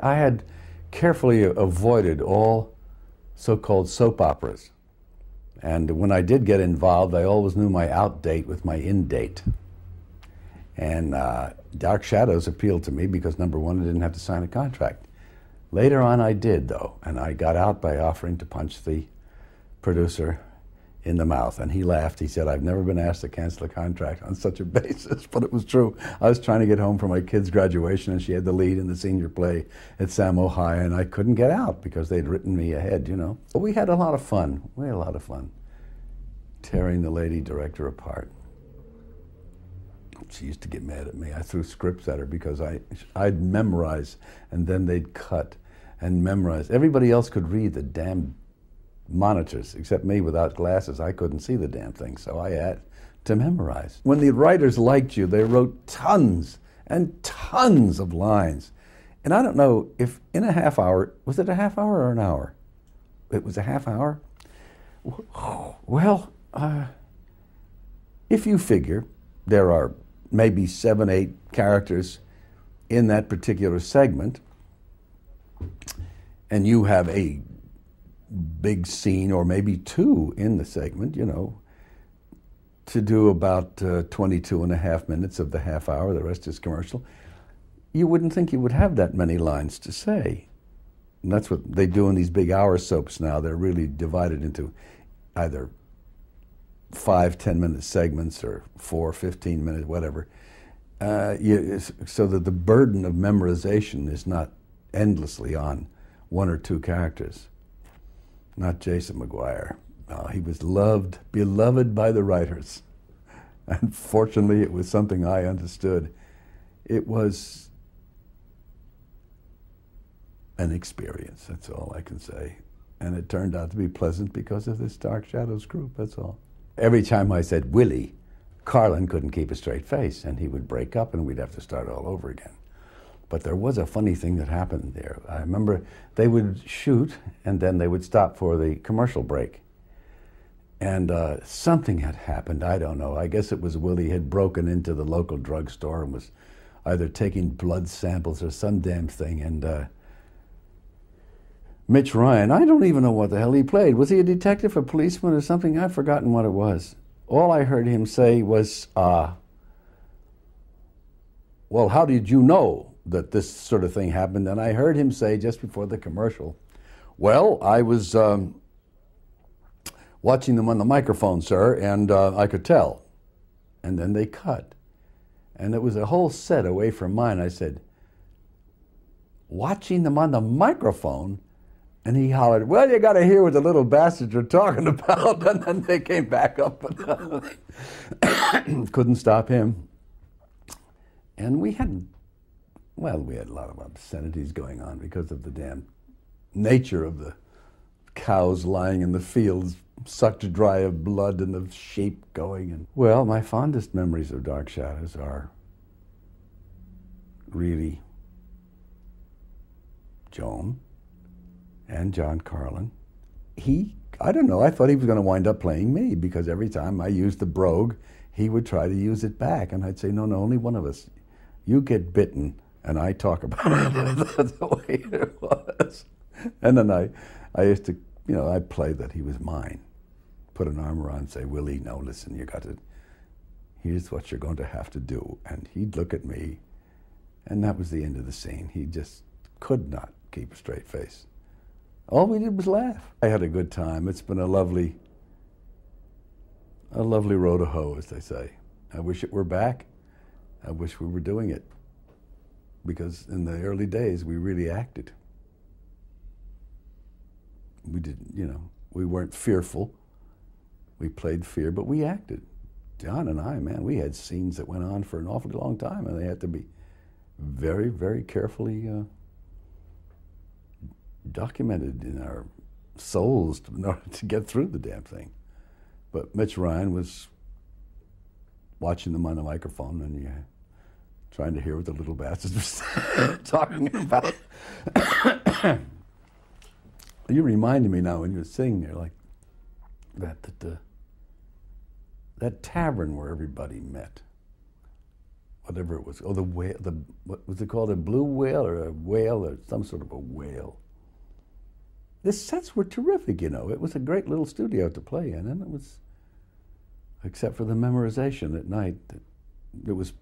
I had carefully avoided all so-called soap operas. And when I did get involved, I always knew my out date with my in date. And uh, Dark Shadows appealed to me because, number one, I didn't have to sign a contract. Later on, I did, though, and I got out by offering to punch the producer in the mouth. And he laughed. He said, I've never been asked to cancel a contract on such a basis, but it was true. I was trying to get home for my kid's graduation, and she had the lead in the senior play at Samo High, and I couldn't get out because they'd written me ahead, you know. But we had a lot of fun. We had a lot of fun tearing the lady director apart. She used to get mad at me. I threw scripts at her because I, I'd memorize, and then they'd cut and memorize. Everybody else could read the damn monitors, except me without glasses. I couldn't see the damn thing, so I had to memorize. When the writers liked you, they wrote tons and tons of lines. And I don't know if in a half hour, was it a half hour or an hour? It was a half hour? Well, uh, if you figure there are maybe seven, eight characters in that particular segment, and you have a big scene or maybe two in the segment, you know, to do about uh, 22 and a half minutes of the half hour, the rest is commercial, you wouldn't think you would have that many lines to say. And that's what they do in these big hour soaps now. They're really divided into either five, 10 minute segments or four, 15 minute, whatever. Uh, you, so that the burden of memorization is not endlessly on one or two characters not Jason McGuire. No, he was loved, beloved by the writers. And fortunately, it was something I understood. It was an experience, that's all I can say. And it turned out to be pleasant because of this Dark Shadows group, that's all. Every time I said Willie, Karlen couldn't keep a straight face, and he would break up and we'd have to start all over again. But there was a funny thing that happened there. I remember they would shoot and then they would stop for the commercial break. And uh, something had happened. I don't know. I guess it was Willie had broken into the local drugstore and was either taking blood samples or some damn thing. And uh, Mitch Ryan, I don't even know what the hell he played. Was he a detective, a policeman, or something? I've forgotten what it was. All I heard him say was, uh, Well, how did you know? That this sort of thing happened, and I heard him say just before the commercial, "Well, I was um, watching them on the microphone, sir, and uh, I could tell." And then they cut, and it was a whole set away from mine. I said, "Watching them on the microphone." And he hollered, Well, you got to hear what the little bastards are talking about. And then they came back up, couldn't stop him. And we had well, we had a lot of obscenities going on because of the damn nature of the cows lying in the fields, sucked dry of blood, and the sheep going. And well, my fondest memories of Dark Shadows are really Joan and John Karlen. He, I don't know, I thought he was going to wind up playing me because every time I used the brogue, he would try to use it back. And I'd say, no, no, only one of us. You get bitten and I talk about it the way it was. And then I, I used to, you know, I'd play that he was mine, put an arm around and say, Willie, no, listen, you got to, here's what you're going to have to do. And he'd look at me, and that was the end of the scene. He just could not keep a straight face. All we did was laugh. I had a good time. It's been a lovely, a lovely road to hoe, as they say. I wish it were back. I wish we were doing it because in the early days we really acted. We didn't, you know, we weren't fearful. We played fear, but we acted. John and I, man, we had scenes that went on for an awfully long time, and they had to be very, very carefully uh, documented in our souls to, in order to get through the damn thing. But Mitch Ryan was watching them on the microphone, and yeah trying to hear what the little bastards were talking about. you reminded me now when you were sitting there, like that that that tavern where everybody met whatever it was. Oh, the whale. The what was it called? A blue whale or a whale or some sort of a whale. The sets were terrific. You know, it was a great little studio to play in, and it was, except for the memorization at night, it was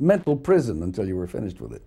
mental prison until you were finished with it.